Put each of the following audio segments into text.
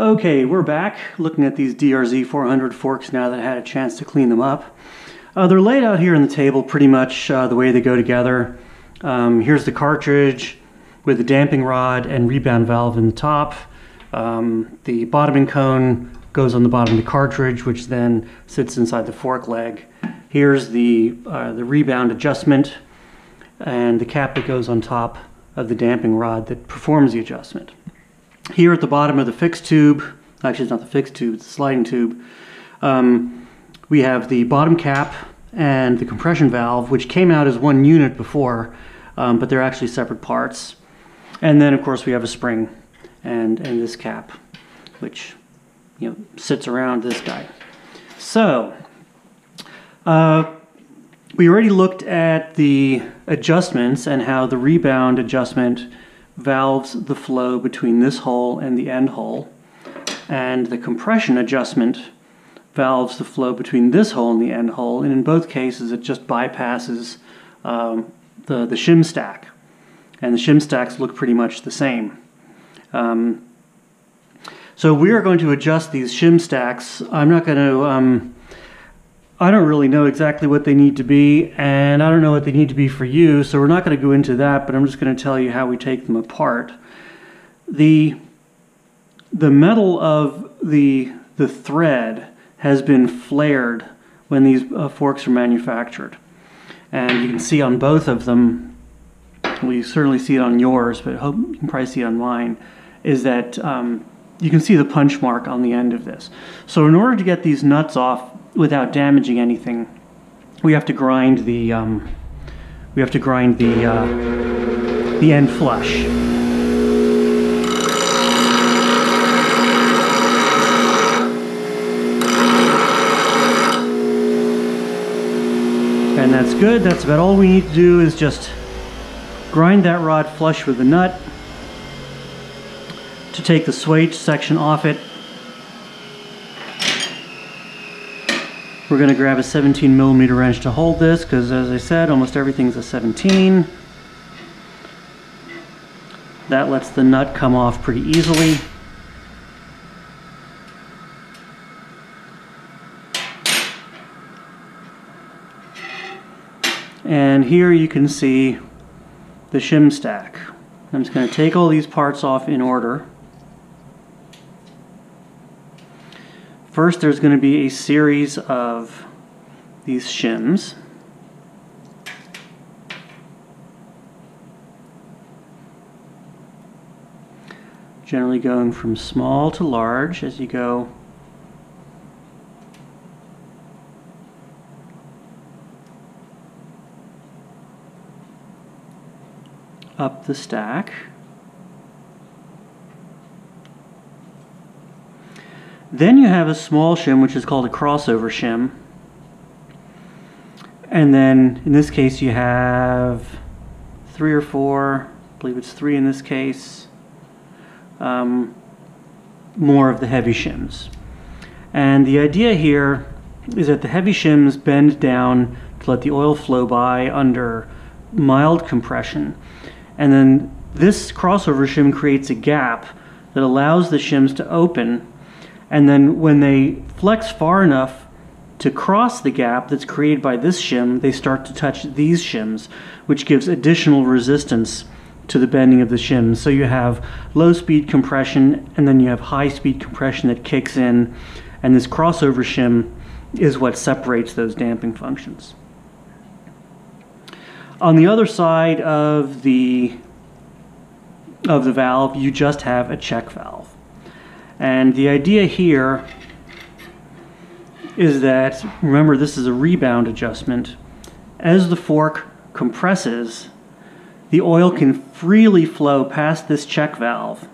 Okay, we're back looking at these DRZ 400 forks now that I had a chance to clean them up. Uh, they're laid out here on the table pretty much uh, the way they go together. Um, here's the cartridge with the damping rod and rebound valve in the top. Um, the bottoming cone goes on the bottom of the cartridge, which then sits inside the fork leg. Here's the, uh, the rebound adjustment and the cap that goes on top of the damping rod that performs the adjustment. Here at the bottom of the fixed tube, actually it's not the fixed tube, it's the sliding tube, um, we have the bottom cap and the compression valve, which came out as one unit before, um, but they're actually separate parts. And then of course we have a spring and, and this cap, which you know sits around this guy. So, uh, we already looked at the adjustments and how the rebound adjustment valves the flow between this hole and the end hole. And the compression adjustment valves the flow between this hole and the end hole. And in both cases, it just bypasses um, the, the shim stack. And the shim stacks look pretty much the same. Um, so we are going to adjust these shim stacks. I'm not going to um, I don't really know exactly what they need to be, and I don't know what they need to be for you, so we're not going to go into that, but I'm just going to tell you how we take them apart. The, the metal of the, the thread has been flared when these uh, forks are manufactured. And you can see on both of them, well, you certainly see it on yours, but hope you can probably see it on mine, is that um, you can see the punch mark on the end of this. So in order to get these nuts off without damaging anything, we have to grind the um, we have to grind the uh, the end flush. And that's good. That's about all we need to do is just grind that rod flush with the nut to take the swage section off it We're going to grab a 17 millimeter wrench to hold this because as I said, almost everything's a 17. That lets the nut come off pretty easily. And here you can see the shim stack. I'm just going to take all these parts off in order. First, there's going to be a series of these shims. Generally going from small to large as you go up the stack. Then you have a small shim, which is called a crossover shim. And then in this case, you have three or four, I believe it's three in this case, um, more of the heavy shims. And the idea here is that the heavy shims bend down to let the oil flow by under mild compression. And then this crossover shim creates a gap that allows the shims to open and then when they flex far enough to cross the gap that's created by this shim, they start to touch these shims, which gives additional resistance to the bending of the shims. So you have low speed compression and then you have high speed compression that kicks in and this crossover shim is what separates those damping functions. On the other side of the of the valve, you just have a check valve. And the idea here is that, remember this is a rebound adjustment, as the fork compresses, the oil can freely flow past this check valve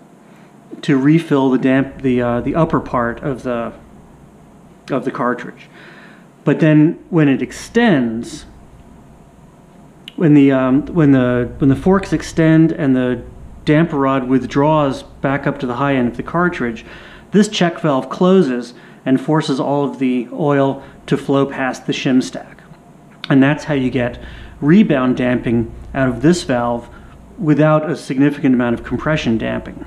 to refill the damp the uh, the upper part of the of the cartridge. But then when it extends, when the um, when the when the forks extend and the damper rod withdraws back up to the high end of the cartridge, this check valve closes and forces all of the oil to flow past the shim stack. And that's how you get rebound damping out of this valve without a significant amount of compression damping.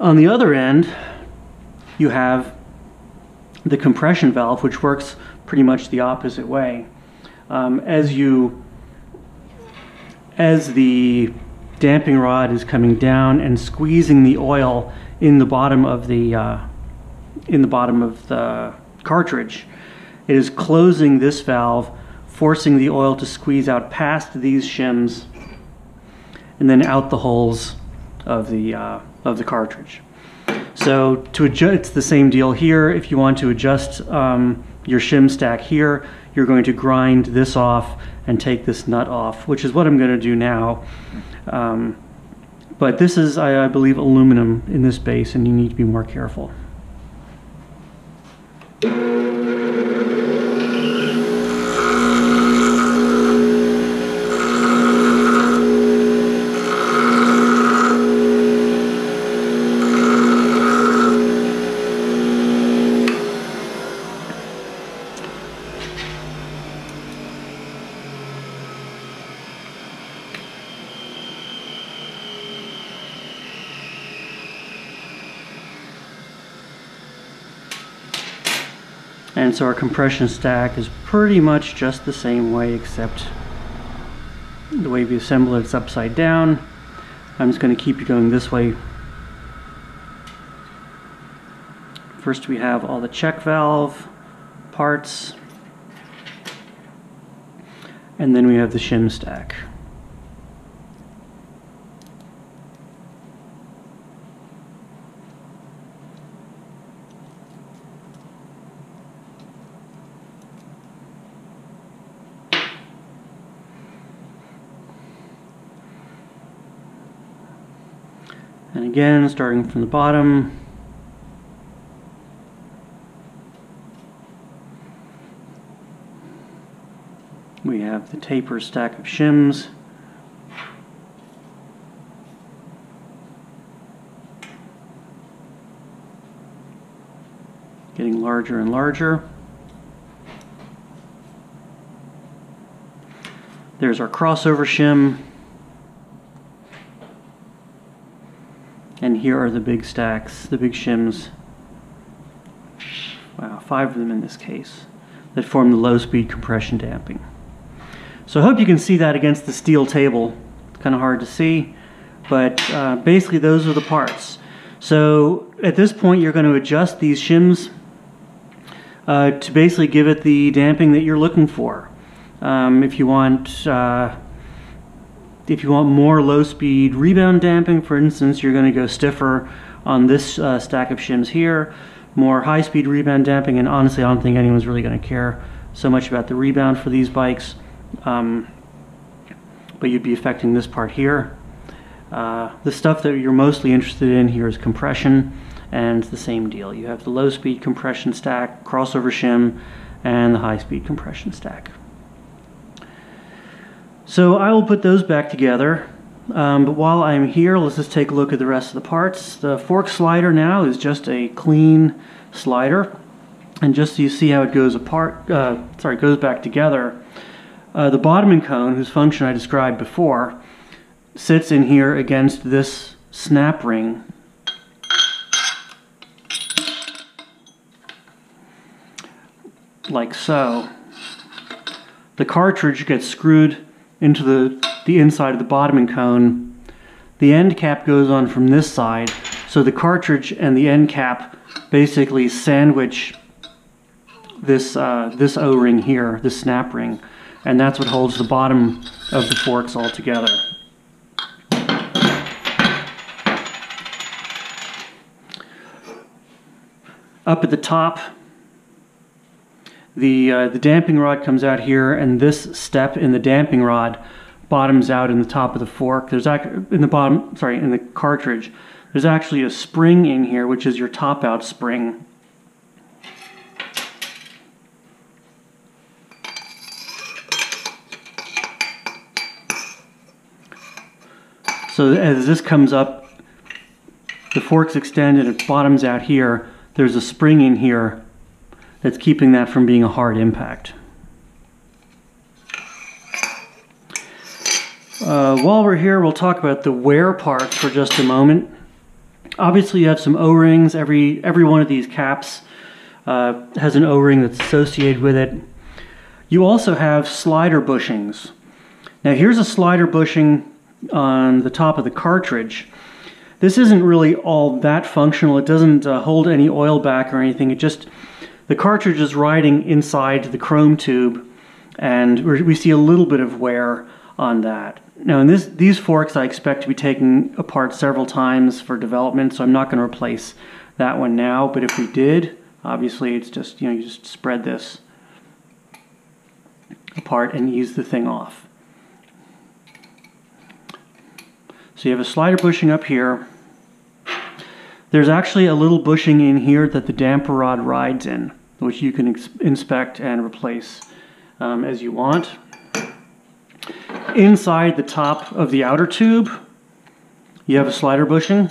On the other end, you have the compression valve, which works pretty much the opposite way. Um, as you, as the damping rod is coming down and squeezing the oil in the bottom of the, uh, in the bottom of the cartridge, it is closing this valve, forcing the oil to squeeze out past these shims and then out the holes of the, uh, of the cartridge. So to adjust, it's the same deal here. If you want to adjust um, your shim stack here, you're going to grind this off and take this nut off, which is what I'm going to do now. Um, but this is, I, I believe, aluminum in this base, and you need to be more careful. And so our compression stack is pretty much just the same way except the way we assemble it's upside down. I'm just going to keep it going this way. First we have all the check valve parts and then we have the shim stack. And again, starting from the bottom, we have the taper stack of shims. Getting larger and larger. There's our crossover shim. Here are the big stacks, the big shims. Wow, five of them in this case, that form the low speed compression damping. So I hope you can see that against the steel table. It's kind of hard to see, but uh, basically those are the parts. So at this point you're going to adjust these shims uh, to basically give it the damping that you're looking for. Um, if you want uh, if you want more low speed rebound damping, for instance, you're going to go stiffer on this uh, stack of shims here, more high speed rebound damping, and honestly, I don't think anyone's really going to care so much about the rebound for these bikes. Um, but you'd be affecting this part here. Uh, the stuff that you're mostly interested in here is compression, and it's the same deal. You have the low speed compression stack, crossover shim, and the high speed compression stack. So I will put those back together. Um, but while I'm here, let's just take a look at the rest of the parts. The fork slider now is just a clean slider. And just so you see how it goes apart, uh, sorry, goes back together, uh, the bottoming cone, whose function I described before, sits in here against this snap ring. Like so. The cartridge gets screwed into the, the inside of the bottoming cone. The end cap goes on from this side, so the cartridge and the end cap basically sandwich this, uh, this O-ring here, this snap ring, and that's what holds the bottom of the forks all together. Up at the top, the, uh, the damping rod comes out here and this step in the damping rod bottoms out in the top of the fork. There's in the bottom, sorry, in the cartridge. There's actually a spring in here, which is your top out spring. So as this comes up, the fork's extended, it bottoms out here. There's a spring in here that's keeping that from being a hard impact. Uh, while we're here, we'll talk about the wear parts for just a moment. Obviously you have some O-rings. Every, every one of these caps uh, has an O-ring that's associated with it. You also have slider bushings. Now here's a slider bushing on the top of the cartridge. This isn't really all that functional. It doesn't uh, hold any oil back or anything. It just, the cartridge is riding inside the chrome tube and we see a little bit of wear on that. Now in this, these forks I expect to be taken apart several times for development, so I'm not going to replace that one now, but if we did, obviously it's just, you know, you just spread this apart and ease the thing off. So you have a slider bushing up here. There's actually a little bushing in here that the damper rod rides in, which you can inspect and replace um, as you want. Inside the top of the outer tube, you have a slider bushing.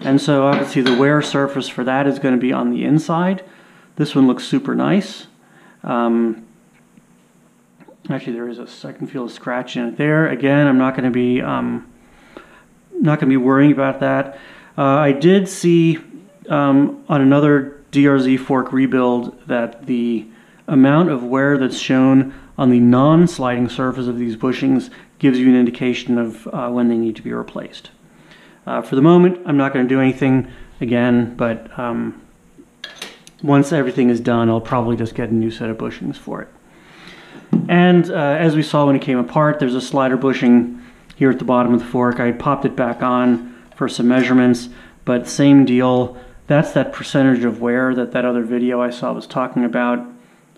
And so obviously the wear surface for that is going to be on the inside. This one looks super nice. Um, actually, there is a, I can feel a scratch in it there. Again, I'm not going to be um, not going to be worrying about that. Uh, I did see um, on another DRZ fork rebuild that the amount of wear that's shown on the non-sliding surface of these bushings gives you an indication of uh, when they need to be replaced. Uh, for the moment, I'm not going to do anything again, but um, once everything is done, I'll probably just get a new set of bushings for it. And uh, as we saw when it came apart, there's a slider bushing here at the bottom of the fork. I popped it back on for some measurements, but same deal. That's that percentage of wear that that other video I saw was talking about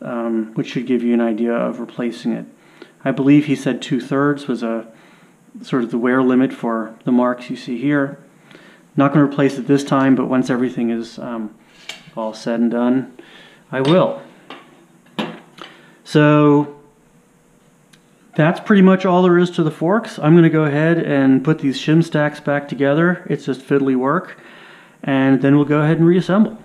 um, which should give you an idea of replacing it. I believe he said two-thirds was a sort of the wear limit for the marks you see here. Not going to replace it this time, but once everything is um, all said and done, I will. So that's pretty much all there is to the forks. I'm going to go ahead and put these shim stacks back together. It's just fiddly work. And then we'll go ahead and reassemble.